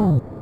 Oh.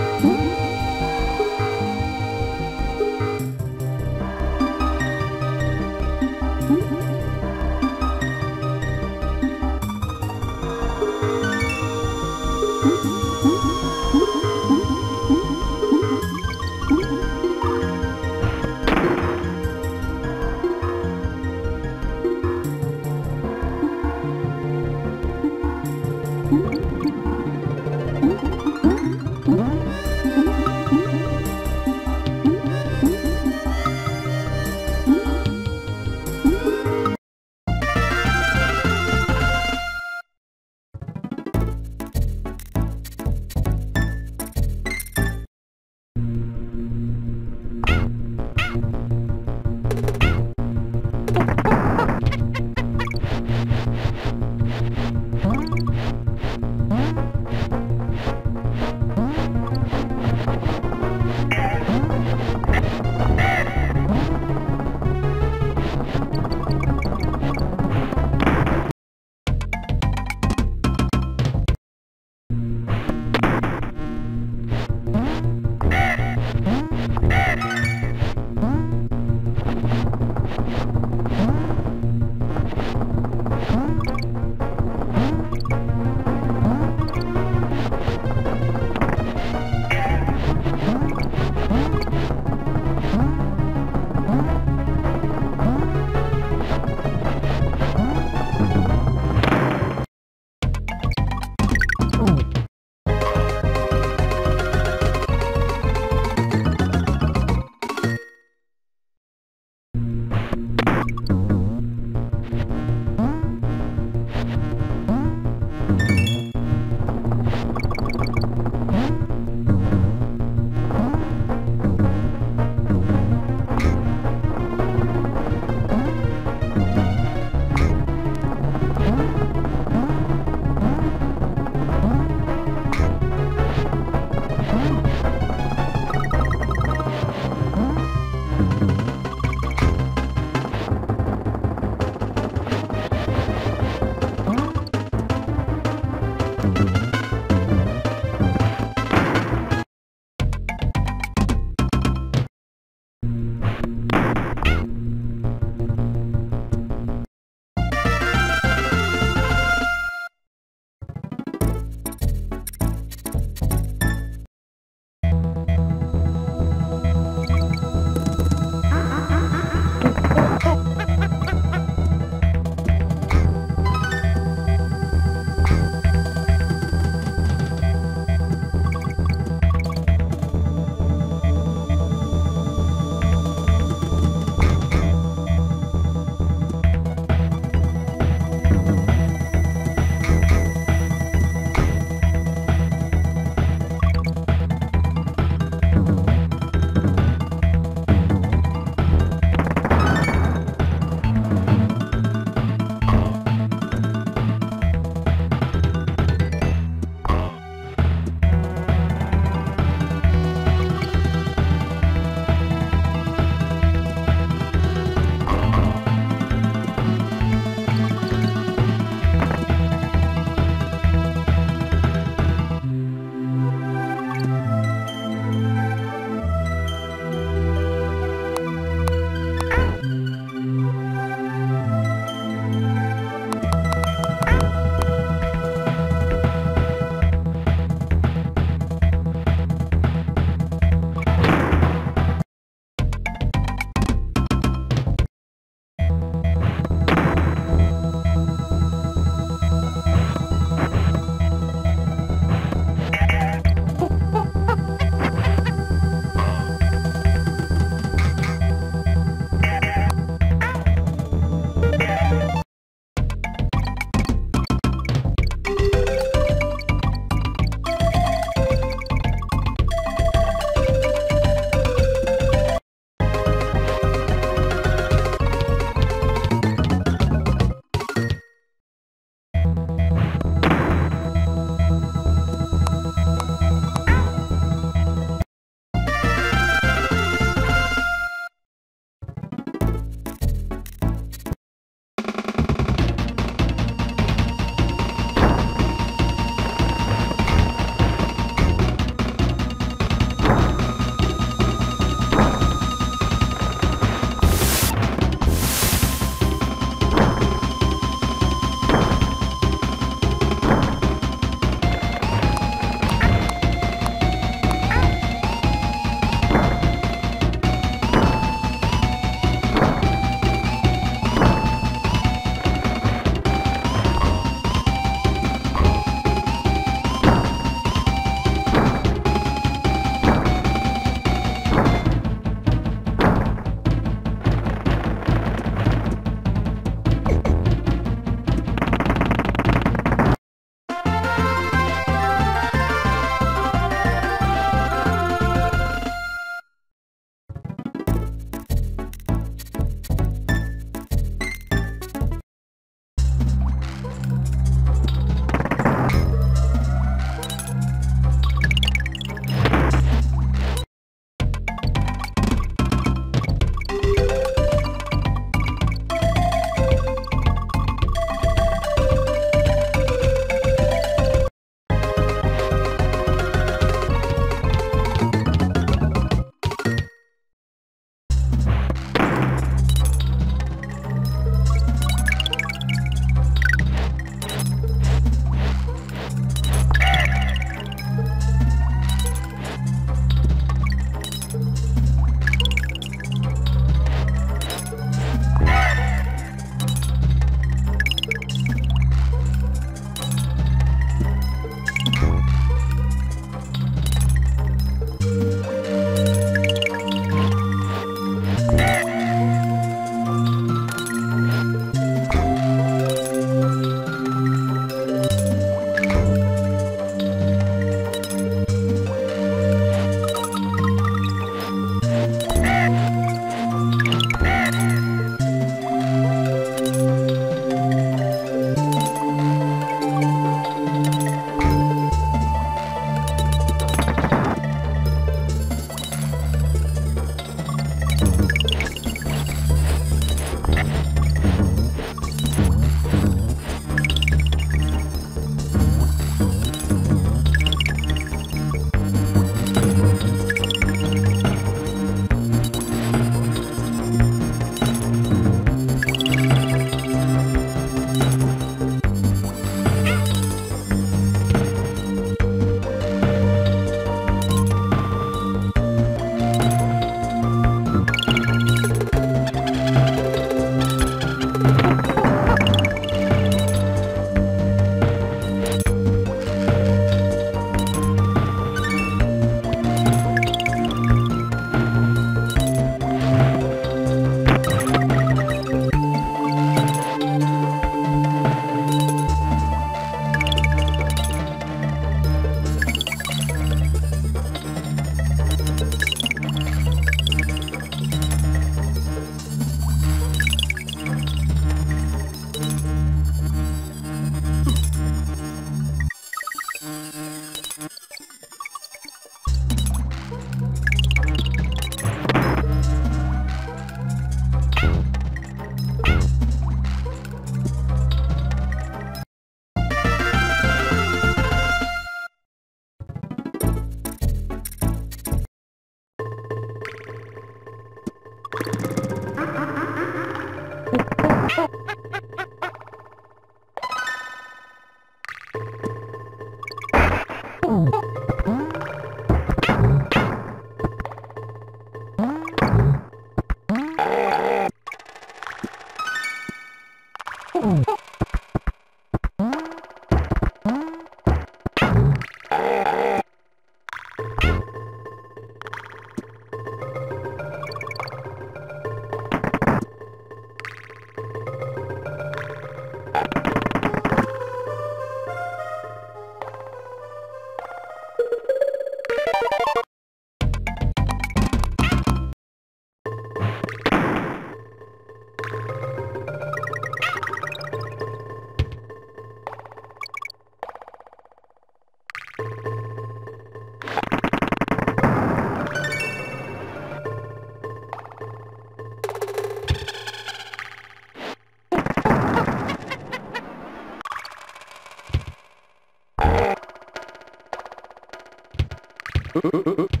Ooh, ooh, ooh.